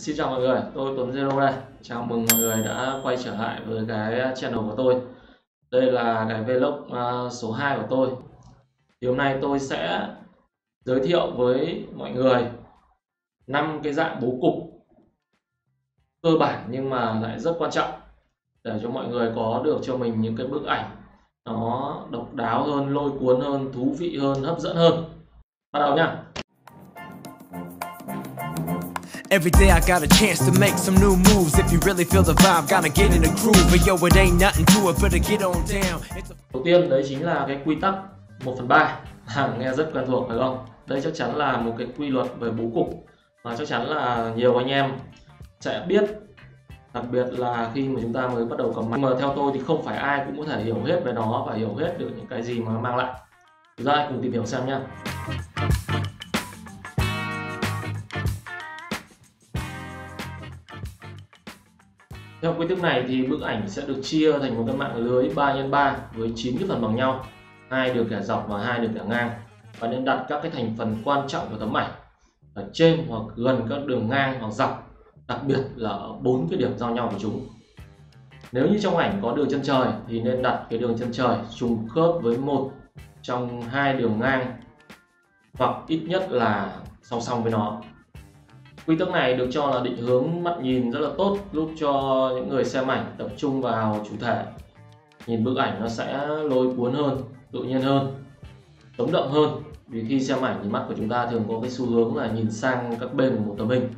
Xin chào mọi người, tôi Tuấn Zero đây. Chào mừng mọi người đã quay trở lại với cái à, channel của tôi. Đây là cái vlog à, số 2 của tôi. Thì hôm nay tôi sẽ giới thiệu với mọi người năm cái dạng bố cục cơ bản nhưng mà lại rất quan trọng để cho mọi người có được cho mình những cái bức ảnh nó độc đáo hơn, lôi cuốn hơn, thú vị hơn, hấp dẫn hơn. Bắt đầu nha. Every day I got a chance to make some new moves. If you really feel the vibe, gotta get in the groove. But yo, it ain't nothing to it, better get on down. A... Đầu tiên đấy chính là cái quy tắc 1 phần 3 hàng Nghe rất quen thuộc phải không? Đây chắc chắn là một cái quy luật về bố cục mà chắc chắn là nhiều anh em sẽ biết Đặc biệt là khi mà chúng ta mới bắt đầu cầm máy mà theo tôi thì không phải ai cũng có thể hiểu hết về nó Và hiểu hết được những cái gì mà nó mang lại Chúng ta cùng tìm hiểu xem nhé Theo quy tắc này thì bức ảnh sẽ được chia thành một cái mạng lưới 3 x 3 với 9 cái phần bằng nhau, hai đường kẻ dọc và hai đường kẻ ngang. Và nên đặt các cái thành phần quan trọng của tấm ảnh ở trên hoặc gần các đường ngang hoặc dọc, đặc biệt là ở bốn cái điểm giao nhau của chúng. Nếu như trong ảnh có đường chân trời thì nên đặt cái đường chân trời trùng khớp với một trong hai đường ngang hoặc ít nhất là song song với nó. Quy tắc này được cho là định hướng mắt nhìn rất là tốt giúp cho những người xem ảnh tập trung vào chủ thể. Nhìn bức ảnh nó sẽ lôi cuốn hơn, tự nhiên hơn, sống động hơn. Vì khi xem ảnh thì mắt của chúng ta thường có cái xu hướng là nhìn sang các bên của một tấm hình.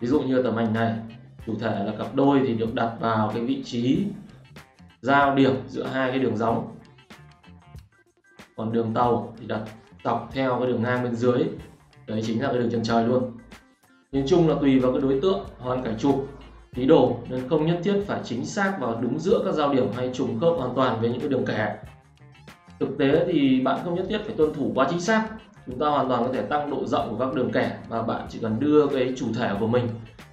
Ví dụ như tấm ảnh này, chủ thể là cặp đôi thì được đặt vào cái vị trí giao điểm giữa hai cái đường gióng. Còn đường tàu thì đặt dọc theo cái đường ngang bên dưới. Đấy chính là cái đường chân trời luôn nhìn chung là tùy vào cái đối tượng hoàn cảnh chụp ý đồ nên không nhất thiết phải chính xác vào đúng giữa các giao điểm hay trùng khớp hoàn toàn với những cái đường kẻ. Thực tế thì bạn không nhất thiết phải tuân thủ quá chính xác. Chúng ta hoàn toàn có thể tăng độ rộng của các đường kẻ và bạn chỉ cần đưa cái chủ thể của mình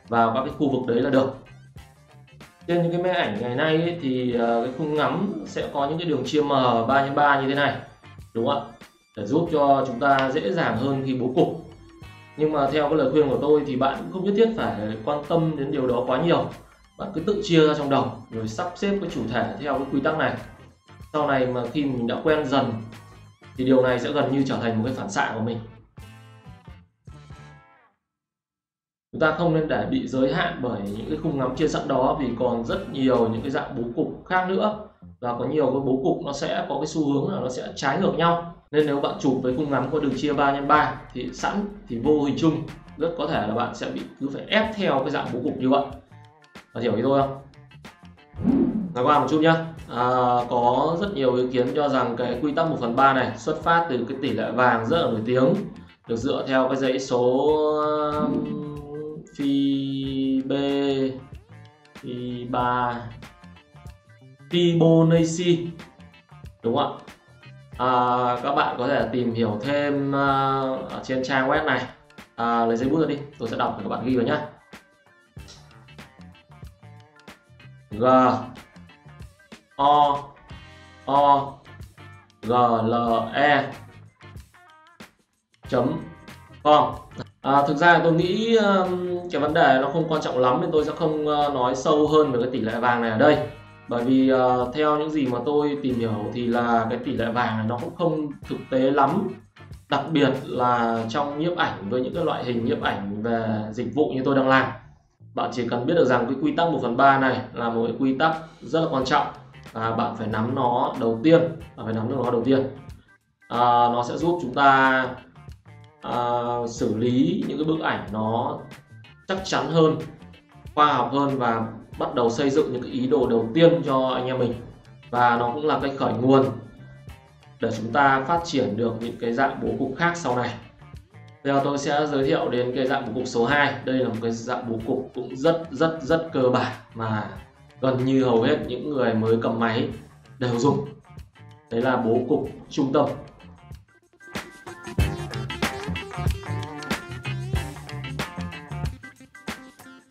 vào các cái khu vực đấy là được. Trên những cái máy ảnh ngày nay ấy, thì ờ, cái khung ngắm sẽ có những cái đường chia mờ 3 x 3 như thế này đúng không ạ? Để giúp cho chúng ta dễ dàng hơn khi bố cục nhưng mà theo cái lời khuyên của tôi thì bạn cũng không nhất thiết phải quan tâm đến điều đó quá nhiều. Bạn cứ tự chia ra trong đầu rồi sắp xếp cái chủ thể theo cái quy tắc này. Sau này mà khi mình đã quen dần thì điều này sẽ gần như trở thành một cái phản xạ của mình. Chúng ta không nên để bị giới hạn bởi những cái khung ngắm chia sẵn đó vì còn rất nhiều những cái dạng bố cục khác nữa. Và có nhiều cái bố cục nó sẽ có cái xu hướng là nó sẽ trái ngược nhau nên nếu bạn chụp với khung ngắm có đường chia 3 x 3 thì sẵn thì vô hình chung rất có thể là bạn sẽ bị cứ phải ép theo cái dạng bố cục như vậy. Bạn hiểu ý tôi không? Nói qua một chút nhá, à, có rất nhiều ý kiến cho rằng cái quy tắc 1 phần 3 này xuất phát từ cái tỷ lệ vàng rất là nổi tiếng được dựa theo cái dãy số um, phi b phi 3 Fibonacci. Đúng không ạ? À, các bạn có thể tìm hiểu thêm uh, ở trên trang web này. À, lấy giấy bút ra đi tôi sẽ đọc để các bạn ghi vào nhé G O O G L E chấm com. À, thực ra tôi nghĩ um, cái vấn đề nó không quan trọng lắm nên tôi sẽ không uh, nói sâu hơn về cái tỷ lệ vàng này ở đây bởi vì uh, theo những gì mà tôi tìm hiểu thì là cái tỷ lệ vàng này nó cũng không thực tế lắm. Đặc biệt là trong nhiếp ảnh với những cái loại hình nhiếp ảnh về dịch vụ như tôi đang làm bạn chỉ cần biết được rằng cái quy tắc 1 phần 3 này là một cái quy tắc rất là quan trọng và bạn phải nắm nó đầu tiên bạn phải nắm được nó đầu tiên. À, nó sẽ giúp chúng ta à, xử lý những cái bức ảnh nó chắc chắn hơn khoa học hơn và bắt đầu xây dựng những cái ý đồ đầu tiên cho anh em mình. Và nó cũng là cái khởi nguồn để chúng ta phát triển được những cái dạng bố cục khác sau này. Bây giờ tôi sẽ giới thiệu đến cái dạng bố cục số 2 Đây là một cái dạng bố cục cũng rất rất rất cơ bản mà gần như hầu hết những người mới cầm máy đều dùng. Đấy là bố cục trung tâm.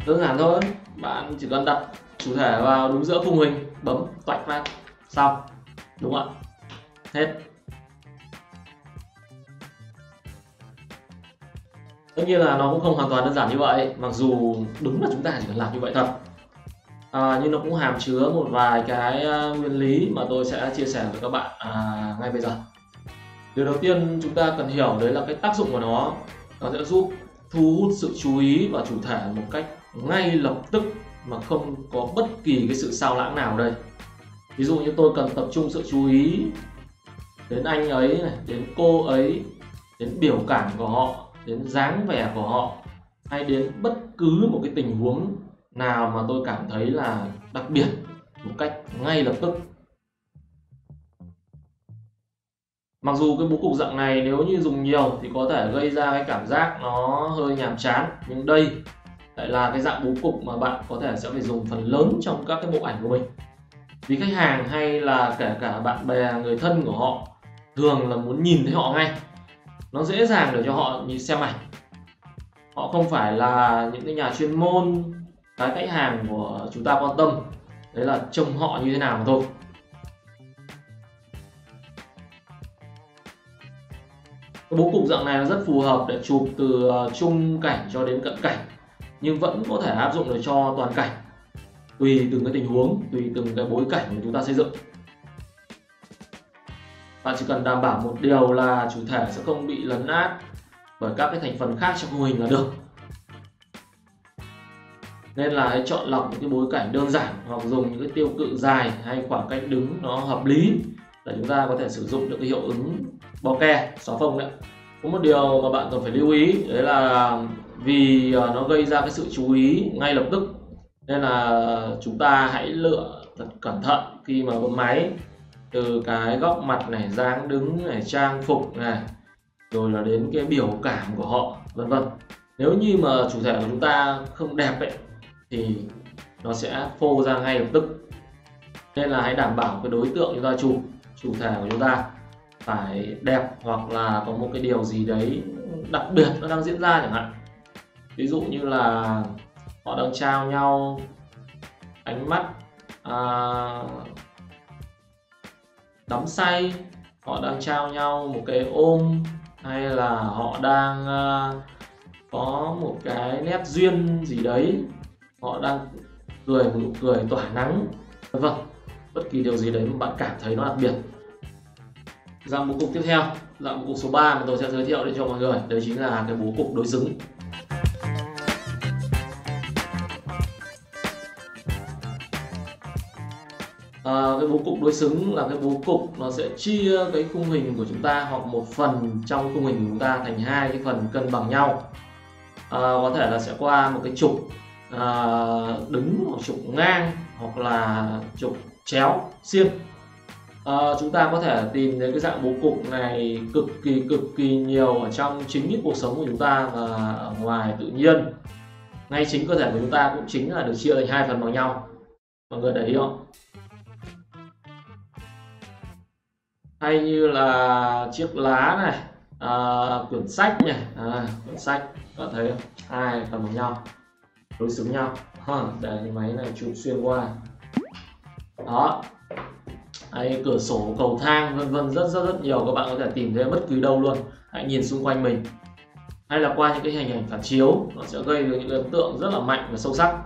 Đơn giản thôi bạn chỉ cần đặt chủ thể vào đúng giữa khung hình bấm toạch phát xong đúng không ạ? Hết. Tất nhiên là nó cũng không hoàn toàn đơn giản như vậy mặc dù đúng là chúng ta chỉ cần làm như vậy thật. À, nhưng nó cũng hàm chứa một vài cái à, nguyên lý mà tôi sẽ chia sẻ với các bạn à, ngay bây giờ. Điều đầu tiên chúng ta cần hiểu đấy là cái tác dụng của nó. Nó sẽ giúp thu hút sự chú ý và chủ thể một cách ngay lập tức mà không có bất kỳ cái sự sao lãng nào đây. Ví dụ như tôi cần tập trung sự chú ý đến anh ấy này, đến cô ấy, đến biểu cảm của họ, đến dáng vẻ của họ, hay đến bất cứ một cái tình huống nào mà tôi cảm thấy là đặc biệt một cách ngay lập tức. Mặc dù cái bố cục dạng này nếu như dùng nhiều thì có thể gây ra cái cảm giác nó hơi nhàm chán, nhưng đây lại là cái dạng bố cục mà bạn có thể sẽ phải dùng phần lớn trong các cái bộ ảnh của mình. Vì khách hàng hay là kể cả bạn bè, người thân của họ thường là muốn nhìn thấy họ ngay. Nó dễ dàng để cho họ nhìn xem ảnh. Họ không phải là những cái nhà chuyên môn, cái khách hàng của chúng ta quan tâm. Đấy là trông họ như thế nào mà thôi. Cái bố cục dạng này rất phù hợp để chụp từ ờ, trung cảnh cho đến cận cảnh nhưng vẫn có thể áp dụng được cho toàn cảnh, tùy từng cái tình huống, tùy từng cái bối cảnh mà chúng ta xây dựng. Bạn chỉ cần đảm bảo một điều là chủ thể sẽ không bị lấn át bởi các cái thành phần khác trong khung hình là được. Nên là hãy chọn lọc những cái bối cảnh đơn giản hoặc dùng những cái tiêu cự dài hay khoảng cách đứng nó hợp lý để chúng ta có thể sử dụng được cái hiệu ứng bokeh xóa phông đấy. Có một điều mà bạn cần phải lưu ý, đấy là vì ờ, nó gây ra cái sự chú ý ngay lập tức. Nên là chúng ta hãy lựa thật cẩn thận khi mà bấm máy. Từ cái góc mặt này, dáng đứng này, trang phục này, rồi là đến cái biểu cảm của họ, vân vân. Nếu như mà chủ thể của chúng ta không đẹp ấy, thì nó sẽ phô ra ngay lập tức. Nên là hãy đảm bảo cái đối tượng chúng ta chụp chủ thể của chúng ta phải đẹp hoặc là có một cái điều gì đấy đặc biệt nó đang diễn ra chẳng hạn ví dụ như là họ đang trao nhau ánh mắt à, đắm say họ đang trao nhau một cái ôm hay là họ đang à, có một cái nét duyên gì đấy họ đang cười một nụ cười tỏa nắng vâng bất kỳ điều gì đấy mà bạn cảm thấy nó đặc biệt. Dạng bố cục tiếp theo dạng bố cục số 3 mà tôi sẽ giới thiệu đến cho mọi người đấy chính là cái bố cục đối xứng. Cái bố cục đối xứng là cái bố cục nó sẽ chia cái khung hình của chúng ta hoặc một phần trong khung hình của chúng ta thành hai cái phần cân bằng nhau. À, có thể là sẽ qua một cái trục à, đứng hoặc trục ngang hoặc là trục chéo xiên. À, chúng ta có thể tìm thấy cái dạng bố cục này cực kỳ cực kỳ nhiều ở trong chính cái cuộc sống của chúng ta và ở ngoài tự nhiên. Ngay chính cơ thể của chúng ta cũng chính là được chia thành hai phần bằng nhau. Mọi người để ý không? Hay như là chiếc lá này à, quyển sách này. À, quyển sách có thấy không? Hai phần bằng nhau đối xứng nhau. Ha, để cái máy này chụp xuyên qua. Đó. Hay cửa sổ cầu thang vân vân rất rất rất nhiều. Các bạn có thể tìm thấy bất cứ đâu luôn. Hãy nhìn xung quanh mình. Hay là qua những cái hình ảnh phản chiếu nó sẽ gây được những ấn tượng rất là mạnh và sâu sắc.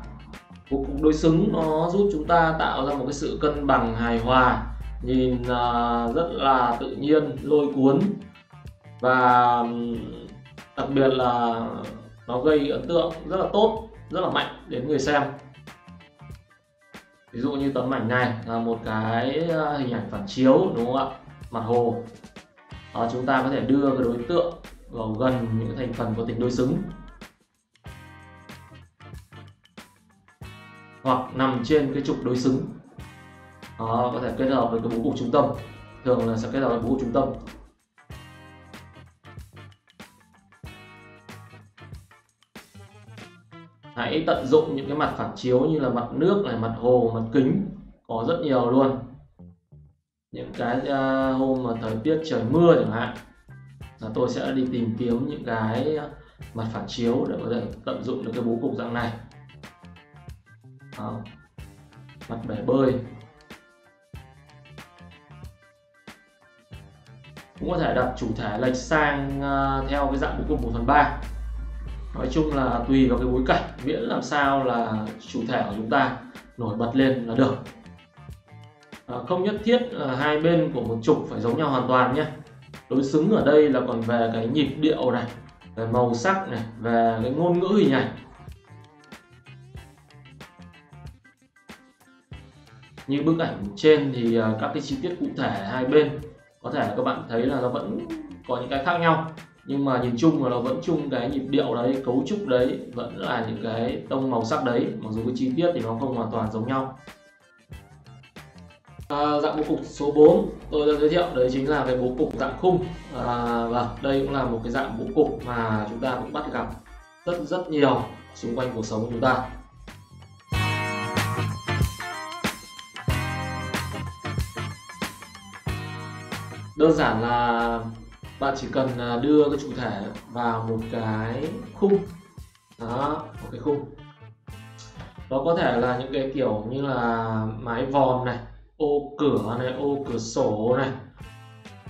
Cục đối xứng nó giúp chúng ta tạo ra một cái sự cân bằng hài hòa nhìn à, rất là tự nhiên lôi cuốn. Và đặc biệt là nó gây ấn tượng rất là tốt rất là mạnh đến người xem. Ví dụ như tấm ảnh này là một cái à, hình ảnh phản chiếu đúng không ạ? Mặt hồ. À, chúng ta có thể đưa cái đối tượng vào gần những thành phần có tính đối xứng. Hoặc nằm trên cái trục đối xứng đó, có thể kết hợp với cái bố cục trung tâm. Thường là sẽ kết hợp với bố cục trung tâm. Hãy tận dụng những cái mặt phản chiếu như là mặt nước này mặt hồ mặt kính. Có rất nhiều luôn. Những cái uh, hôm mà thời tiết trời mưa chẳng hạn là tôi sẽ đi tìm kiếm những cái mặt phản chiếu để có thể tận dụng được cái bố cục dạng này. Đó. mặt bể bơi. Cũng có thể đặt chủ thể lệch sang ờ, theo cái dạng bố cục 1 phần 3 nói chung là tùy vào cái bối cảnh miễn làm sao là chủ thể của chúng ta nổi bật lên là được. À, không nhất thiết là hai bên của một trục phải giống nhau hoàn toàn nhé. Đối xứng ở đây là còn về cái nhịp điệu này về màu sắc này về cái ngôn ngữ hình ảnh. Như bức ảnh trên thì các cái chi tiết cụ thể hai bên có thể các bạn thấy là nó vẫn có những cái khác nhau nhưng mà nhìn chung là nó vẫn chung cái nhịp điệu đấy cấu trúc đấy vẫn là những cái tông màu sắc đấy mặc dù cái chi tiết thì nó không hoàn toàn giống nhau. À, dạng bố cục số 4 tôi đã giới thiệu đấy chính là cái bố cục dạng khung. À, và đây cũng là một cái dạng bố cục mà chúng ta cũng bắt gặp rất rất nhiều xung quanh cuộc sống của chúng ta. Đơn giản là bạn chỉ cần à, đưa cái chủ thể vào một cái khung. Đó một cái khung. Đó có thể là những cái kiểu như là mái vòm này ô cửa này ô cửa sổ này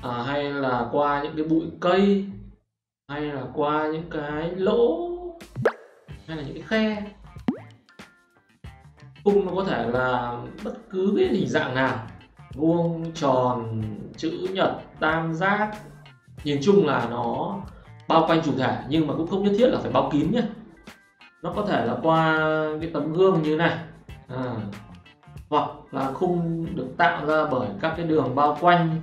à, hay là qua những cái bụi cây hay là qua những cái lỗ hay là những cái khe. Khung nó có thể là bất cứ cái hình dạng nào vuông tròn chữ nhật tam giác. Nhìn chung là nó bao quanh chủ thể nhưng mà cũng không nhất thiết là phải bao kín nhé nó có thể là qua cái tấm gương như này. À, hoặc là khung được tạo ra bởi các cái đường bao quanh.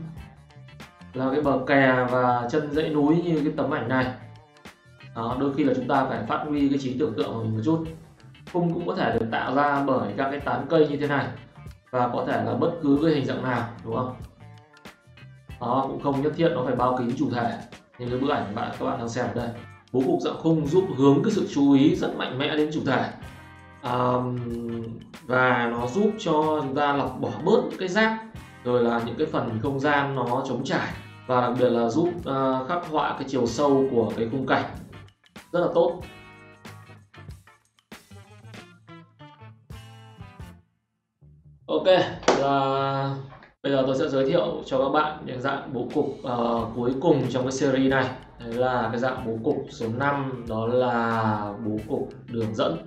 Là cái bờ kè và chân dãy núi như cái tấm ảnh này. Đó, đôi khi là chúng ta phải phát huy cái trí tưởng tượng của mình một chút. Khung cũng có thể được tạo ra bởi các cái tán cây như thế này và có thể là bất cứ cái hình dạng nào đúng không? Đó cũng không nhất thiết nó phải bao kín chủ thể. Như cái bức ảnh bạn các bạn đang xem ở đây. Bố cục dạng khung giúp hướng cái sự chú ý rất mạnh mẽ đến chủ thể. Um, và nó giúp cho chúng ta lọc bỏ bớt những cái rác rồi là những cái phần không gian nó trống trải. Và đặc biệt là giúp uh, khắc họa cái chiều sâu của cái khung cảnh. Rất là tốt. Ok là bây giờ tôi sẽ giới thiệu cho các bạn những dạng bố cục uh, cuối cùng trong cái series này. Đấy là cái dạng bố cục số 5 đó là bố cục đường dẫn.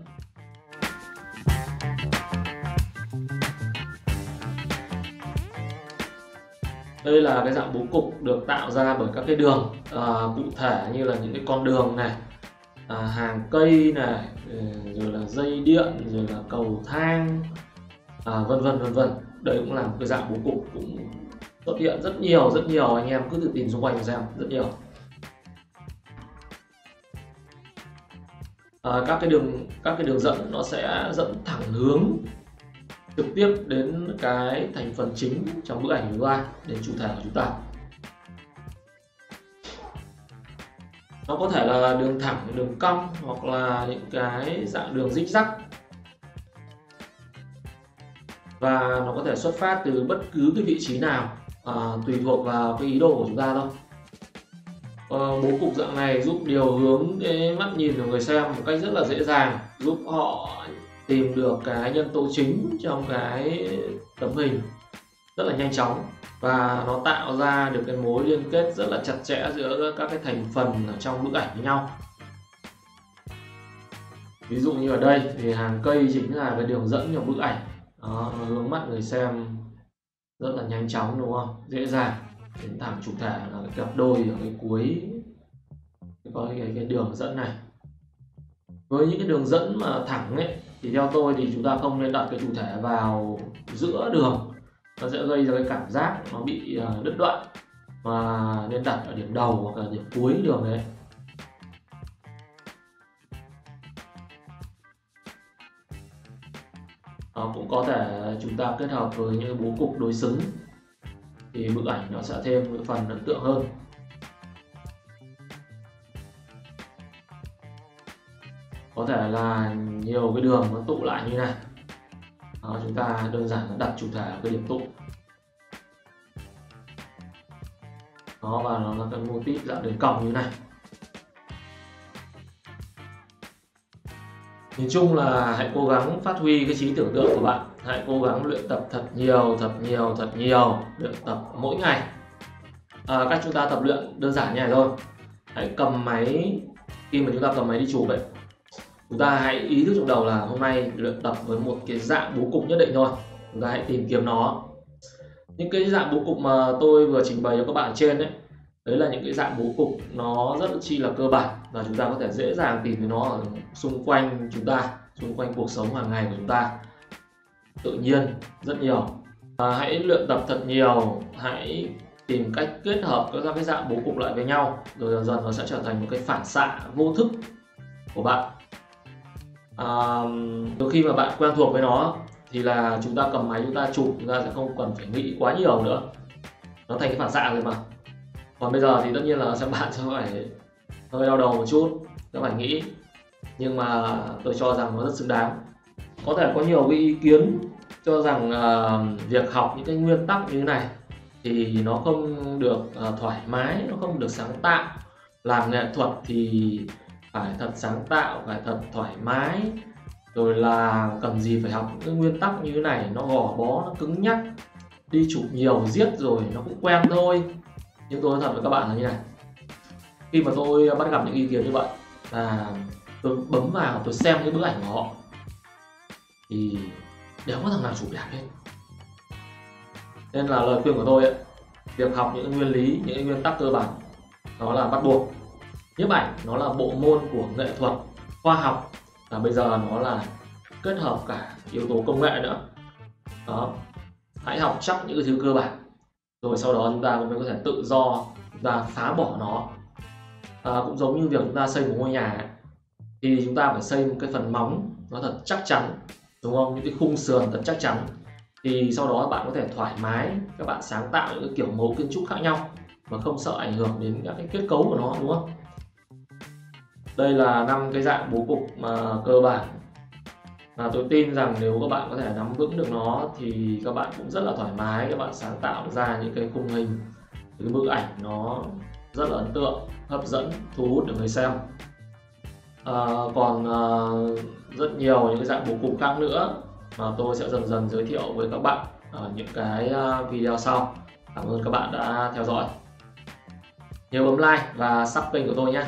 Đây là cái dạng bố cục được tạo ra bởi các cái đường uh, cụ thể như là những cái con đường này à, hàng cây này ừ, rồi là dây điện rồi là cầu thang à, vân vân vân vân. Đây cũng là một cái dạng bố cục cũng xuất hiện rất nhiều rất nhiều. Anh em cứ tự tìm xung quanh xem rất nhiều. À, các cái đường các cái đường dẫn nó sẽ dẫn thẳng hướng trực tiếp đến cái thành phần chính trong bức ảnh của chúng đến chủ thể của chúng ta. Nó có thể là đường thẳng đường cong hoặc là những cái dạng đường zigzag rắc và nó có thể xuất phát từ bất cứ cái vị trí nào à, tùy thuộc vào cái ý đồ của chúng ta thôi. À, bố cục dạng này giúp điều hướng cái mắt nhìn của người xem một cách rất là dễ dàng giúp họ tìm được cái nhân tố chính trong cái tấm hình rất là nhanh chóng. Và nó tạo ra được cái mối liên kết rất là chặt chẽ giữa các cái thành phần ở trong bức ảnh với nhau. Ví dụ như ở đây thì hàng cây chính là cái đường dẫn trong bức ảnh đó, nó hướng mắt người xem rất là nhanh chóng đúng không? Dễ dàng. Đến thẳng chủ thể là cái cặp đôi ở cái cuối. Có cái, cái đường dẫn này. Với những cái đường dẫn mà thẳng ấy thì theo tôi thì chúng ta không nên đặt cái chủ thể vào giữa đường. Nó sẽ gây ra cái cảm giác nó bị ờ, đứt đoạn. Mà nên đặt ở điểm đầu hoặc là điểm cuối đường đấy. À, cũng có thể chúng ta kết hợp với những bố cục đối xứng. Thì bức ảnh nó sẽ thêm một phần ấn tượng hơn. Có thể là nhiều cái đường nó tụ lại như này. Đó, chúng ta đơn giản là đặt chủ thể ở cái điểm tụ. Đó và nó là cái mô típ dạng đường cong như này. Nhìn chung là hãy cố gắng phát huy cái trí tưởng tượng của bạn. Hãy cố gắng luyện tập thật nhiều thật nhiều thật nhiều. Luyện tập mỗi ngày. À, cách chúng ta tập luyện đơn giản như này thôi. Hãy cầm máy khi mà chúng ta cầm máy đi chụp ấy chúng ta hãy ý thức trong đầu là hôm nay luyện tập với một cái dạng bố cục nhất định thôi. Chúng ta hãy tìm kiếm nó. Những cái dạng bố cục mà tôi vừa trình bày cho các bạn trên đấy đấy là những cái dạng bố cục nó rất chi là cơ bản và chúng ta có thể dễ dàng tìm thấy nó ở xung quanh chúng ta xung quanh cuộc sống hàng ngày của chúng ta. Tự nhiên rất nhiều. À, hãy luyện tập thật nhiều hãy tìm cách kết hợp các cái dạng bố cục lại với nhau rồi dần dần nó sẽ trở thành một cái phản xạ vô thức của bạn. À, từ khi mà bạn quen thuộc với nó thì là chúng ta cầm máy chúng ta chụp chúng ta sẽ không cần phải nghĩ quá nhiều nữa. Nó thành cái phản xạ rồi mà. Còn bây giờ thì tất nhiên là sẽ bạn sẽ phải hơi đau đầu một chút các bạn nghĩ. Nhưng mà tôi cho rằng nó rất xứng đáng. Có thể có nhiều cái ý kiến cho rằng uh, việc học những cái nguyên tắc như thế này thì nó không được uh, thoải mái nó không được sáng tạo. Làm nghệ thuật thì phải thật sáng tạo phải thật thoải mái. Rồi là cần gì phải học những cái nguyên tắc như thế này nó gò bó nó cứng nhắc. Đi chụp nhiều giết rồi nó cũng quen thôi. Nhưng tôi nói thật với các bạn là như này khi mà tôi bắt gặp những ý kiến như vậy và tôi bấm vào tôi xem cái bức ảnh của họ thì đều có thằng nào chụp đẹp hết. Nên là lời khuyên của tôi ấy, việc học những nguyên lý những nguyên tắc cơ bản nó là bắt buộc. Nhiếp ảnh nó là bộ môn của nghệ thuật khoa học và bây giờ nó là kết hợp cả yếu tố công nghệ nữa. Đó. Hãy học chắc những thứ cơ bản rồi sau đó chúng ta mới có thể tự do chúng ta phá bỏ nó à, cũng giống như việc chúng ta xây một ngôi nhà ấy. thì chúng ta phải xây một cái phần móng nó thật chắc chắn đúng không? Những cái khung sườn thật chắc chắn. Thì sau đó bạn có thể thoải mái các bạn sáng tạo những cái kiểu mẫu kiến trúc khác nhau mà không sợ ảnh hưởng đến các cái kết cấu của nó đúng không? Đây là năm cái dạng bố cục mà cơ bản. Và tôi tin rằng nếu các bạn có thể nắm vững được nó thì các bạn cũng rất là thoải mái các bạn sáng tạo ra những cái khung hình những cái bức ảnh nó rất là ấn tượng hấp dẫn thu hút được người xem. À, còn à, rất nhiều những cái dạng bố cục khác nữa mà tôi sẽ dần dần giới thiệu với các bạn ở những cái ờ, video sau. Cảm ơn các bạn đã theo dõi. Nhớ bấm like và sub kênh của tôi nhé.